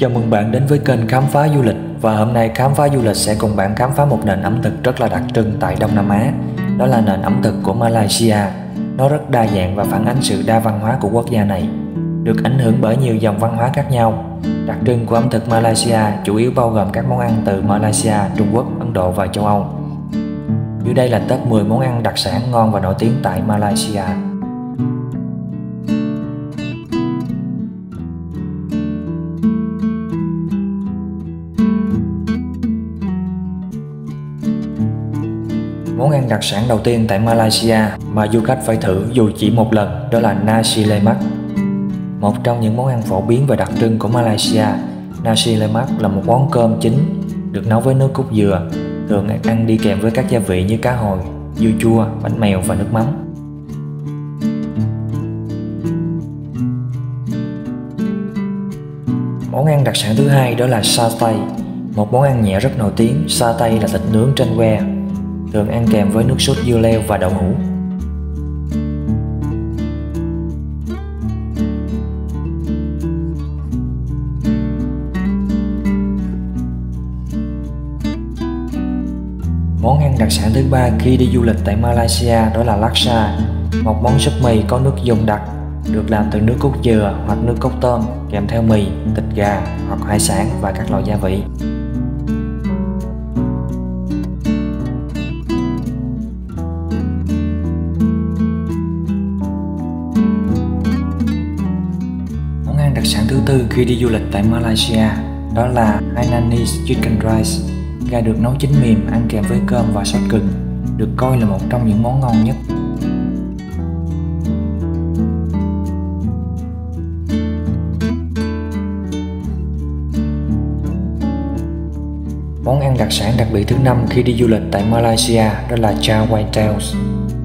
Chào mừng bạn đến với kênh Khám phá du lịch và hôm nay Khám phá du lịch sẽ cùng bạn khám phá một nền ẩm thực rất là đặc trưng tại Đông Nam Á. Đó là nền ẩm thực của Malaysia. Nó rất đa dạng và phản ánh sự đa văn hóa của quốc gia này. Được ảnh hưởng bởi nhiều dòng văn hóa khác nhau. Đặc trưng của ẩm thực Malaysia chủ yếu bao gồm các món ăn từ Malaysia, Trung Quốc, Ấn Độ và châu Âu. Dưới đây là top 10 món ăn đặc sản ngon và nổi tiếng tại Malaysia. Món ăn đặc sản đầu tiên tại Malaysia mà du khách phải thử dù chỉ một lần đó là nasi lemak. Một trong những món ăn phổ biến và đặc trưng của Malaysia, nasi lemak là một món cơm chính được nấu với nước cốt dừa, thường ăn đi kèm với các gia vị như cá hồi, dưa chua, bánh mèo và nước mắm. Món ăn đặc sản thứ hai đó là satay, một món ăn nhẹ rất nổi tiếng. Satay là thịt nướng trên que, thường ăn kèm với nước sốt dưa leo và đậu hũ. Món ăn đặc sản thứ ba khi đi du lịch tại Malaysia đó là laksa, một món súp mì có nước dùng đặc, được làm từ nước cốt dừa hoặc nước cốt tôm kèm theo mì, thịt gà hoặc hải sản và các loại gia vị. Tư khi đi du lịch tại Malaysia đó là Hainanese Chicken Rice. Gà được nấu chín mềm ăn kèm với cơm và sốt gừng, được coi là một trong những món ngon nhất. Món ăn đặc sản đặc biệt thứ năm khi đi du lịch tại Malaysia đó là chow white tails,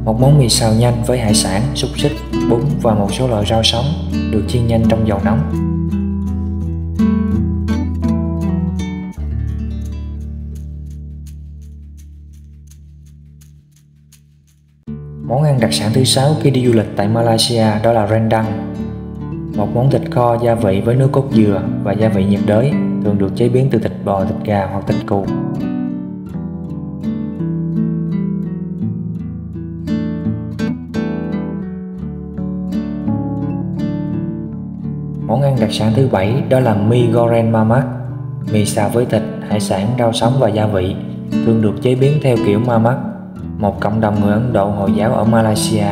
một món mì xào nhanh với hải sản, xúc xích, bún và một số loại rau sống được chiên nhanh trong dầu nóng. Món ăn đặc sản thứ sáu khi đi du lịch tại Malaysia đó là rendang, một món thịt kho gia vị với nước cốt dừa và gia vị nhiệt đới, thường được chế biến từ thịt bò, thịt gà hoặc thịt cừu. Món ăn đặc sản thứ bảy đó là mì goreng mamak, mì xào với thịt, hải sản, rau sống và gia vị, thường được chế biến theo kiểu mamak, một cộng đồng người Ấn Độ Hồi giáo ở Malaysia.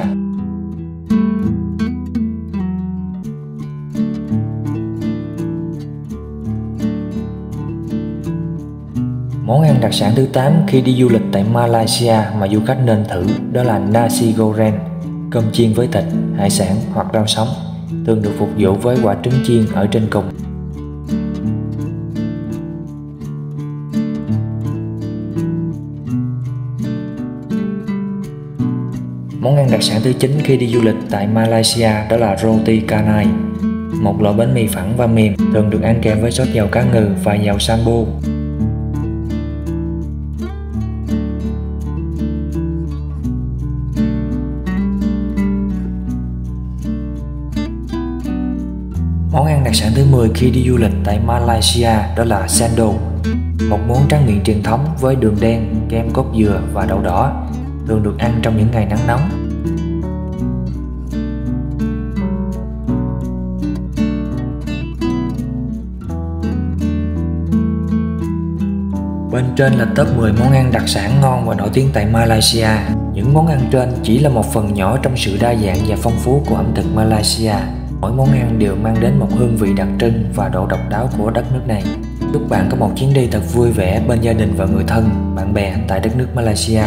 Món ăn đặc sản thứ 8 khi đi du lịch tại Malaysia mà du khách nên thử đó là nasi goreng, cơm chiên với thịt, hải sản hoặc rau sống thường được phục vụ với quả trứng chiên ở trên cùng. Món ăn đặc sản thứ chín khi đi du lịch tại Malaysia đó là roti canai, một loại bánh mì phẳng và mềm thường được ăn kèm với sốt dầu cá ngừ và dầu sambo. Món ăn đặc sản thứ 10 khi đi du lịch tại Malaysia đó là sandal, một món tráng miệng truyền thống với đường đen, kem cốt dừa và đậu đỏ, thường được ăn trong những ngày nắng nóng. Bên trên là top 10 món ăn đặc sản ngon và nổi tiếng tại Malaysia. Những món ăn trên chỉ là một phần nhỏ trong sự đa dạng và phong phú của ẩm thực Malaysia mỗi món ăn đều mang đến một hương vị đặc trưng và độ độc đáo của đất nước này. Chúc bạn có một chuyến đi thật vui vẻ bên gia đình và người thân, bạn bè tại đất nước Malaysia.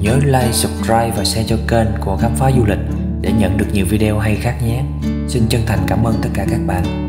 Nhớ like, subscribe và share cho kênh của Khám phá du lịch để nhận được nhiều video hay khác nhé. Xin chân thành cảm ơn tất cả các bạn.